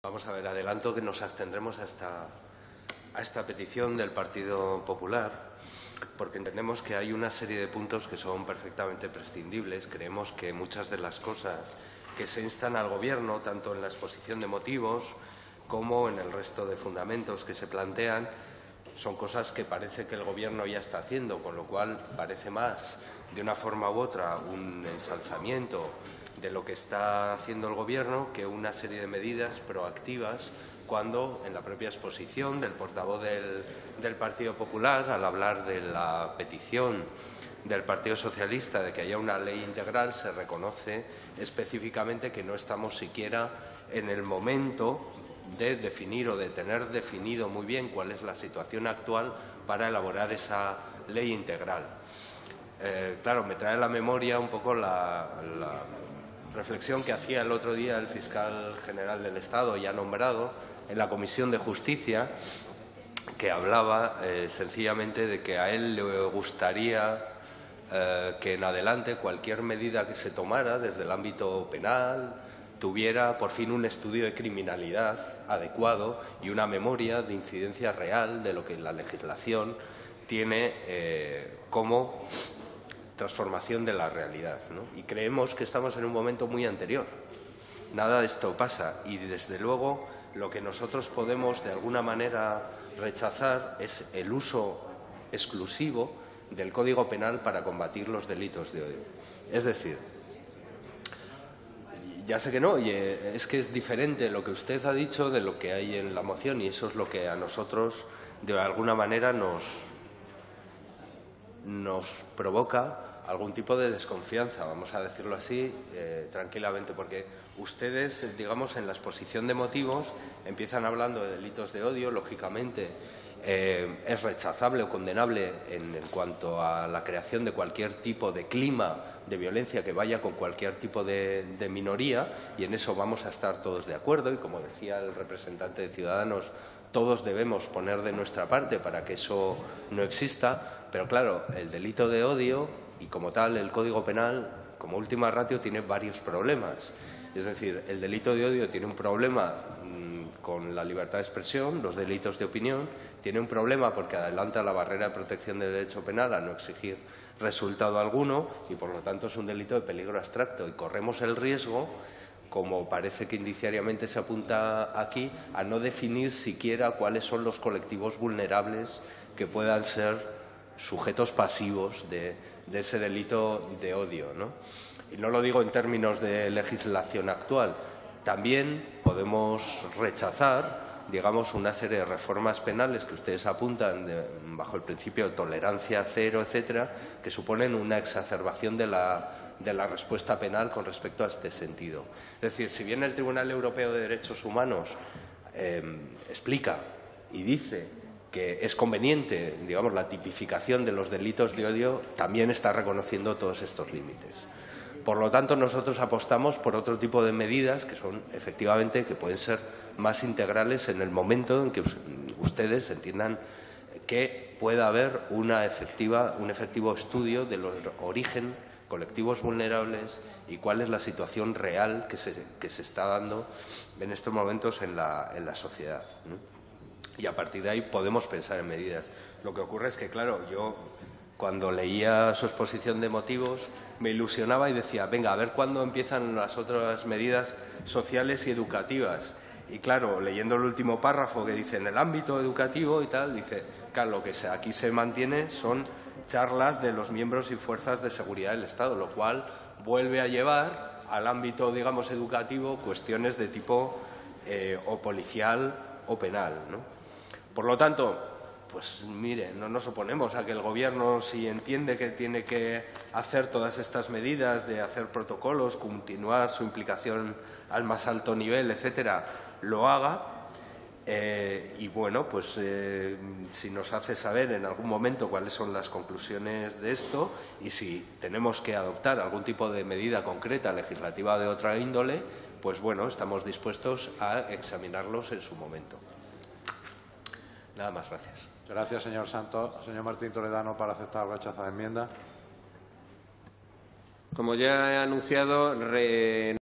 Vamos a ver, adelanto que nos abstendremos a esta, a esta petición del Partido Popular porque entendemos que hay una serie de puntos que son perfectamente prescindibles. Creemos que muchas de las cosas que se instan al Gobierno, tanto en la exposición de motivos como en el resto de fundamentos que se plantean, son cosas que parece que el Gobierno ya está haciendo, con lo cual parece más, de una forma u otra, un ensalzamiento de lo que está haciendo el Gobierno que una serie de medidas proactivas cuando en la propia exposición del portavoz del, Partido Popular, al hablar de la petición del Partido Socialista de que haya una ley integral, se reconoce específicamente que no estamos siquiera en el momento de definir o de tener definido muy bien cuál es la situación actual para elaborar esa ley integral. Eh, claro, me trae a la memoria un poco la reflexión que hacía el otro día el fiscal general del Estado, ya nombrado, en la Comisión de Justicia, que hablaba eh, sencillamente de que a él le gustaría eh, que en adelante cualquier medida que se tomara desde el ámbito penal tuviera por fin un estudio de criminalidad adecuado y una memoria de incidencia real de lo que la legislación tiene eh, como transformación de la realidad. ¿no? Y creemos que estamos en un momento muy anterior. Nada de esto pasa y, desde luego, lo que nosotros podemos, de alguna manera, rechazar es el uso exclusivo del Código Penal para combatir los delitos de odio. Es decir, ya sé que no, y es que es diferente lo que usted ha dicho de lo que hay en la moción y eso es lo que a nosotros, de alguna manera, nos, nos provoca algún tipo de desconfianza, vamos a decirlo así, eh, tranquilamente, porque ustedes, digamos, en la exposición de motivos empiezan hablando de delitos de odio, lógicamente eh, es rechazable o condenable en, cuanto a la creación de cualquier tipo de clima de violencia que vaya con cualquier tipo de minoría y en eso vamos a estar todos de acuerdo y como decía el representante de Ciudadanos, todos debemos poner de nuestra parte para que eso no exista, pero claro, el delito de odio y como tal el Código Penal, como última ratio, tiene varios problemas. Es decir, el delito de odio tiene un problema mmm, con la libertad de expresión, los delitos de opinión, tiene un problema porque adelanta la barrera de protección del derecho penal a no exigir resultado alguno y, por lo tanto, es un delito de peligro abstracto y corremos el riesgo como parece que indiciariamente se apunta aquí, a no definir siquiera cuáles son los colectivos vulnerables que puedan ser sujetos pasivos de, ese delito de odio. ¿no? Y no lo digo en términos de legislación actual. También podemos rechazar digamos, una serie de reformas penales que ustedes apuntan bajo el principio de tolerancia cero, etcétera, que suponen una exacerbación de la, de la respuesta penal con respecto a este sentido. Es decir, si bien el Tribunal Europeo de Derechos Humanos eh, explica y dice que es conveniente, digamos, la tipificación de los delitos de odio, también está reconociendo todos estos límites. Por lo tanto, nosotros apostamos por otro tipo de medidas que son efectivamente que pueden ser más integrales en el momento en que ustedes entiendan que pueda haber una efectiva, un efectivo estudio del origen colectivos vulnerables y cuál es la situación real que se, que se está dando en estos momentos en la, en la sociedad. Y a partir de ahí podemos pensar en medidas. Lo que ocurre es que, claro, yo cuando leía su exposición de motivos me ilusionaba y decía, venga, a ver cuándo empiezan las otras medidas sociales y educativas. Y claro, leyendo el último párrafo que dice en el ámbito educativo y tal, dice, claro, lo que aquí se mantiene son charlas de los miembros y fuerzas de seguridad del Estado, lo cual vuelve a llevar al ámbito, digamos, educativo cuestiones de tipo eh, o policial o penal. Por lo tanto, pues mire, no nos oponemos a que el Gobierno, si entiende que tiene que hacer todas estas medidas de hacer protocolos, continuar su implicación al más alto nivel, etcétera, lo haga. Eh, y bueno, pues eh, si nos hace saber en algún momento cuáles son las conclusiones de esto y si tenemos que adoptar algún tipo de medida concreta legislativa de otra índole, pues bueno, estamos dispuestos a examinarlos en su momento. Nada más, gracias. Gracias, señor Santos. Señor Martín Toledano, para aceptar o rechazar la enmienda. Como ya he anunciado, re...